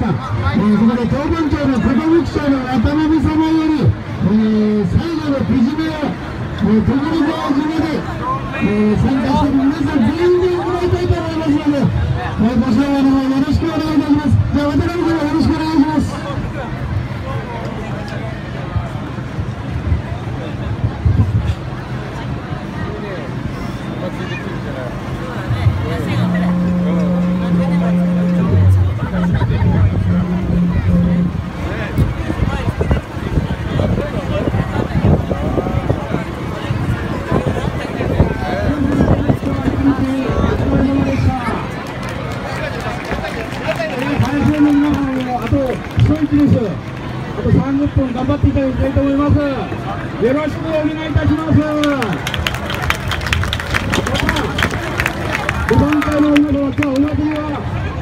した、えー、そこで東文町の寿町の渡辺様より、えー、最後の美締めを、えー、特に川締めで、えー、参加している皆さん全員で行いたいと思いますので、えー、ごあと30分頑張っていただきたいと思います。よろしくお願いいたします。ご参加の皆様、今日お祭りは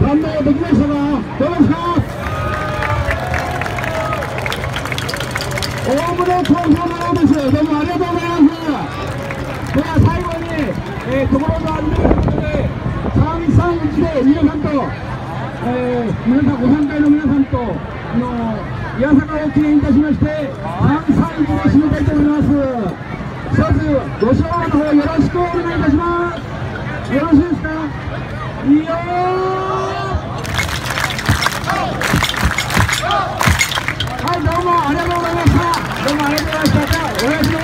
堪能できましたか？どうですか？おおむね好評のようです。どうもありがとうございます。では最後に、えー、ところがありますので、331で皆さんと、えー、皆さん、ご参加の皆さんと、の八坂を記念いたしまして、331で締めたいと思います。一つ、ご賞の方よろしくお願いいたします。よろしいですか？いいよはい、どうもありがとうございました。どうもありがとうございました。